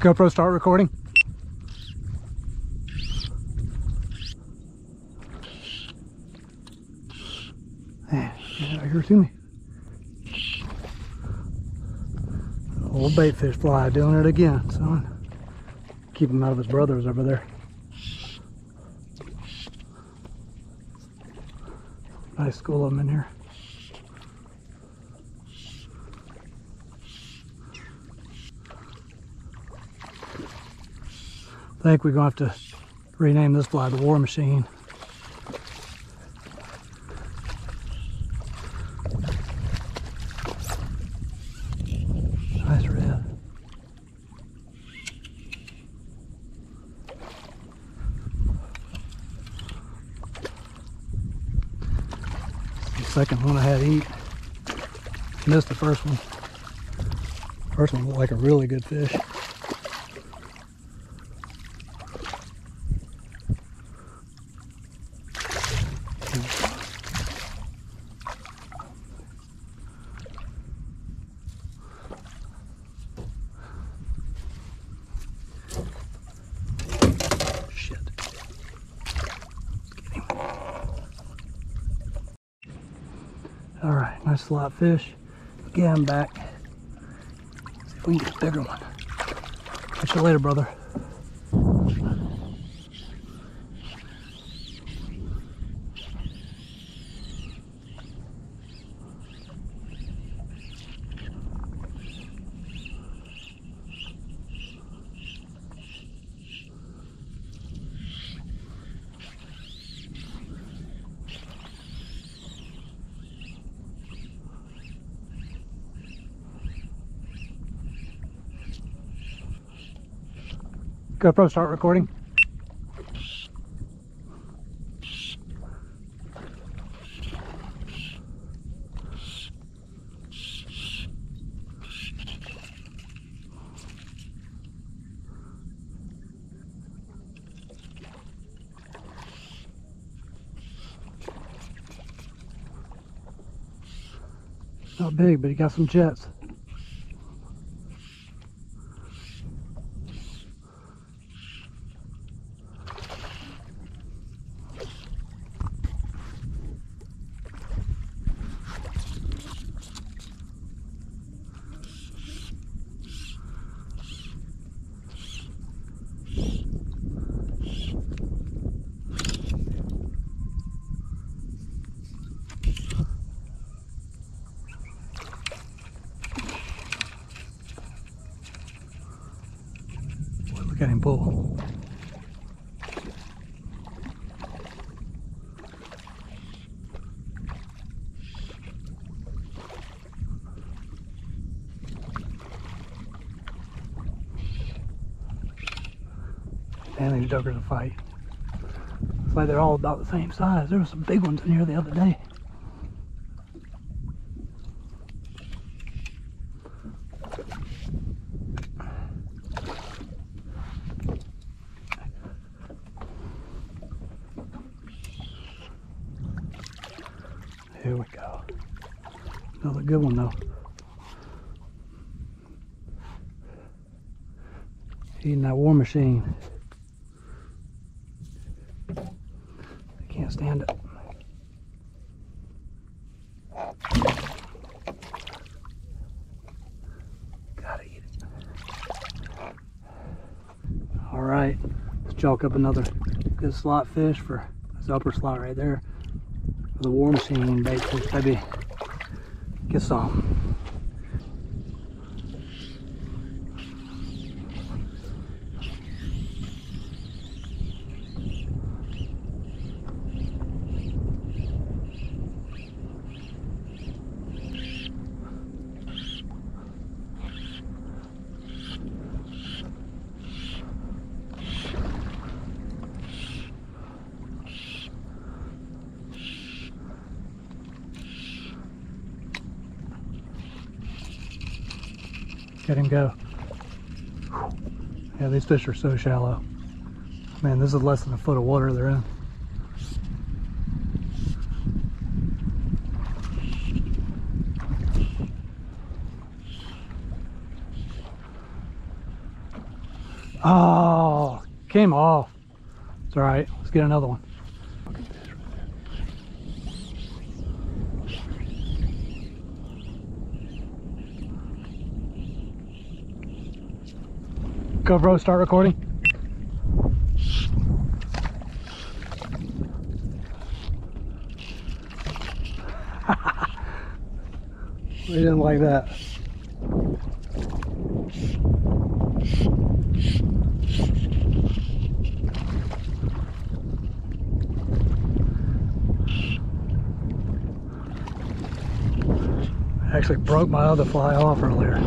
GoPro start recording. Out here to me. Old bait fish fly doing it again, son. Keep him out of his brothers over there. Nice school of them in here. I think we're going to have to rename this fly the War Machine. Nice red. Second one I had to eat. Missed the first one. First one looked like a really good fish. Shit. Let's get him. All right, nice slot fish. Him back. See if we can get a bigger one. Catch you later, brother. GoPro start recording. Not big, but he got some jets. Look at. And these duckers a fight. It's like they're all about the same size. There were some big ones in here the other day. Here we go. Another good one though. Eating that war machine. I can't stand it. Gotta eat it. All right, let's chalk up another good slot fish for this upper slot right there for the war machine bait fish, maybe get some. Let him go. Yeah, these fish are so shallow. Man, this is less than a foot of water they're in. Oh, came off. It's all right. Let's get another one. GoPro, start recording. we didn't like that. I actually broke my other fly off earlier.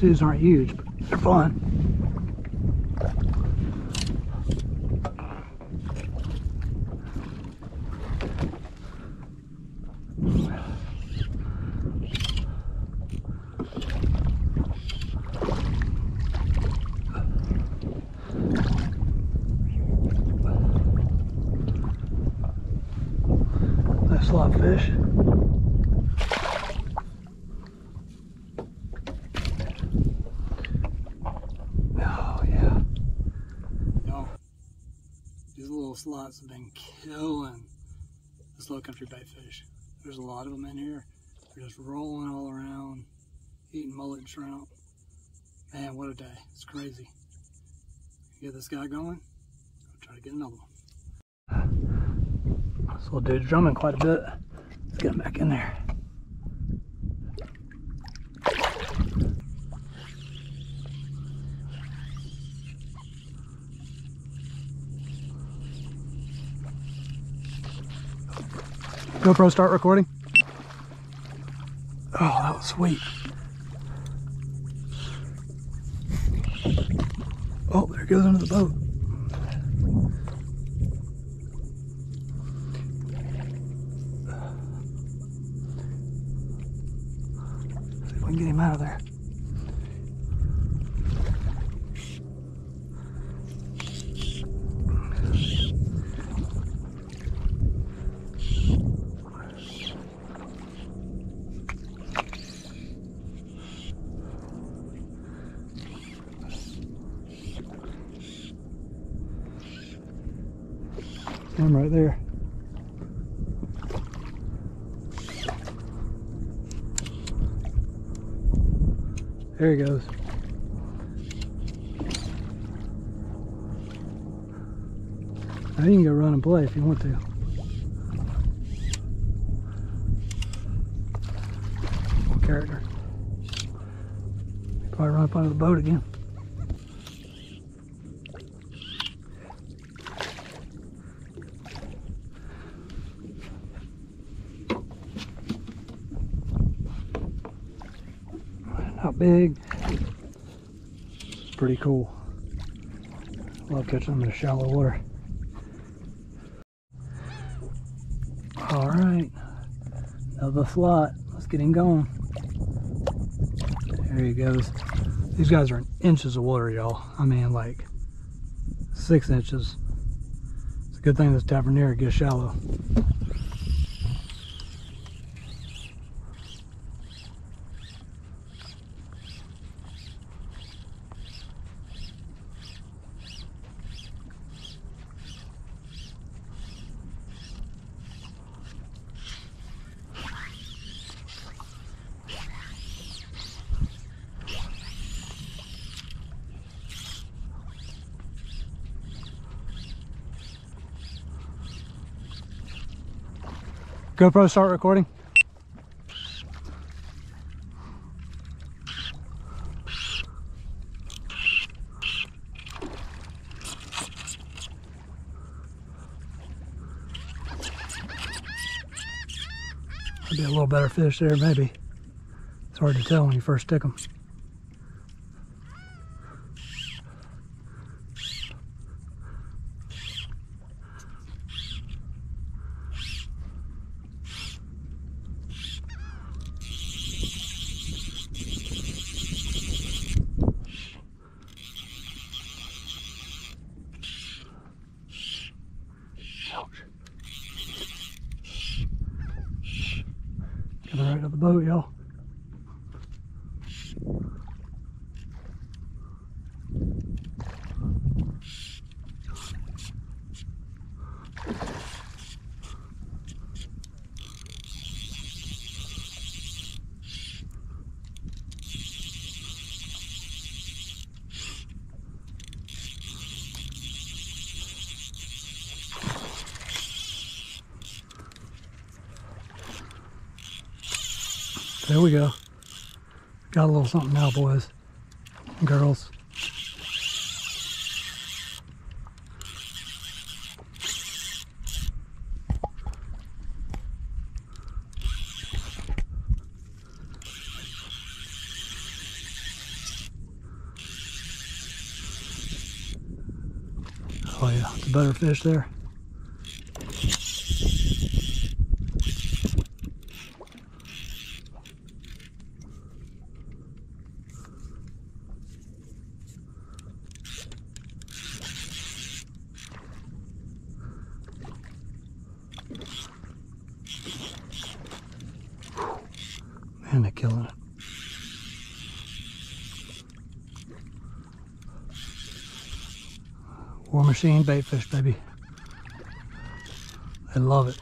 These aren't huge, but they're fun. Nice lot fish. Oh yeah. Yo, these little slots have been killing this low country bait fish. There's a lot of them in here. They're just rolling all around, eating mullet and shrimp. Man, what a day. It's crazy. Get this guy going. I'll try to get another one. This little dude's drumming quite a bit. Let's get him back in there. GoPro, start recording. Oh, that was sweet. Oh, there goes under the boat. See if we can get him out Him right there. There he goes. Now you can go run and play if you want to. Character. Probably run up under the boat again. Big. Pretty cool. Love catching them in the shallow water. All right, another slot. Let's get him going. There he goes. These guys are in inches of water, y'all. I mean, like six inches. It's a good thing this tavernier gets shallow. GoPro, start recording. That'd be a little better fish there, maybe. It's hard to tell when you first stick them. Boat, y'all. There we go. Got a little something now, boys and girls. Oh yeah, it's a better fish there. Man, they're killing it. War machine bait fish, baby. I love it.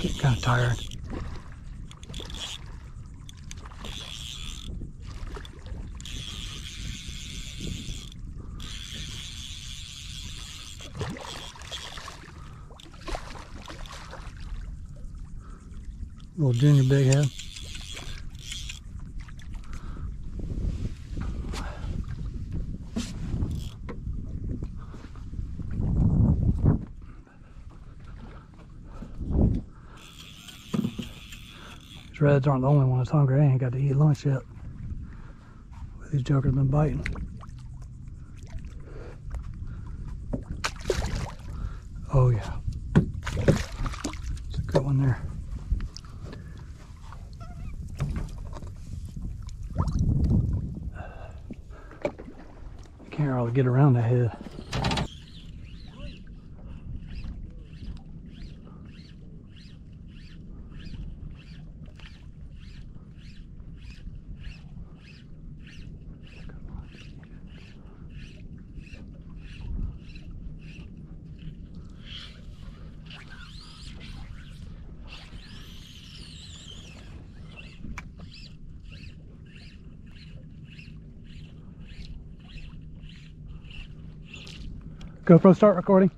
Getting kind of tired. Little junior big head. These reds aren't the only one that's hungry. I ain't got to eat lunch yet. These jokers been biting. Oh yeah. It's a good one there. Can't really get around that head. GoPro start recording.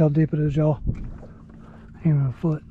How deep it is, y'all. Even a foot.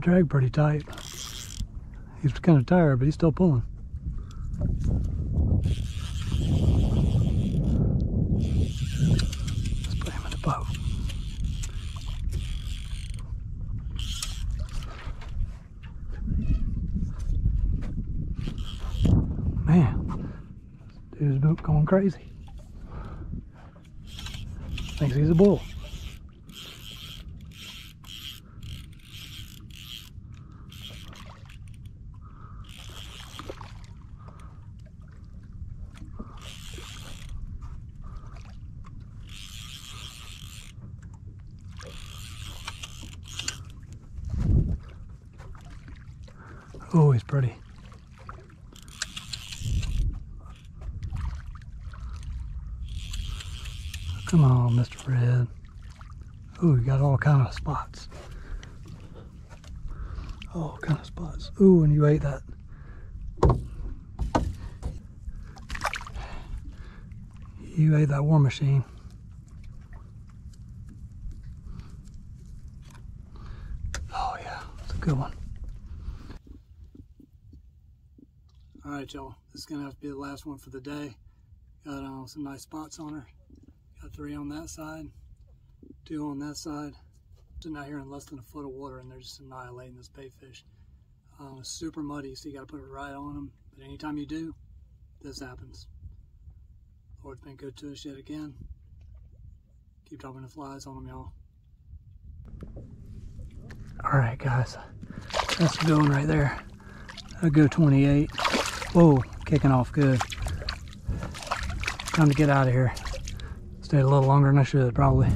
Drag pretty tight. He's kind of tired, but he's still pulling. Let's put him in the boat. Man, dude's boat going crazy. Thinks he's a bull. Oh, he's pretty. Come on, Mr. Red. Oh, you got all kind of spots. All kind of spots. Ooh, and you ate that. You ate that war machine. Oh yeah, it's a good one. All right, y'all. This is gonna have to be the last one for the day. Got uh, some nice spots on her. Got three on that side, two on that side. Sitting out here in less than a foot of water, and they're just annihilating this bait fish. Uh, it's super muddy, so you got to put it right on them. But anytime you do, this happens. Lord's been good to us yet again. Keep dropping the flies on them, y'all. All right, guys. That's going right there. A go 28. Whoa, kicking off good. Time to get out of here. Stayed a little longer than I should, probably.